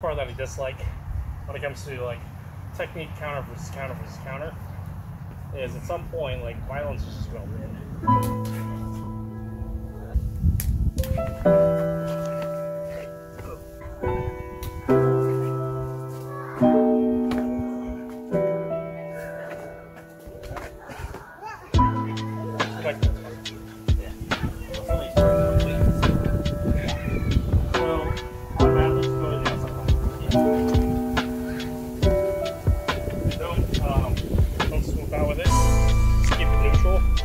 part that I dislike when it comes to like technique counter versus counter versus counter is at some point like violence is just built in. one. Um, don't swoop out with it. Keep it neutral.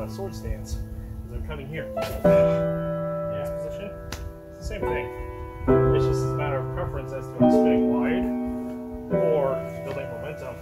uh, sword stance because I'm coming here. Yeah. position, it's the same thing. It's just a matter of preference as to spinning wide or building momentum.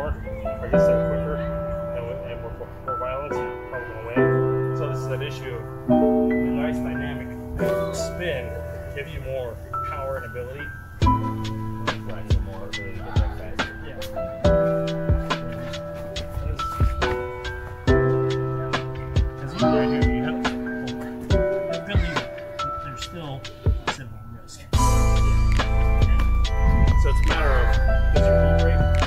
more, or I guess said quicker, and, we, and more, more violence, probably going to win. So this is an issue of a nice dynamic spin give you more power and ability. So it's a matter of, does your heat rate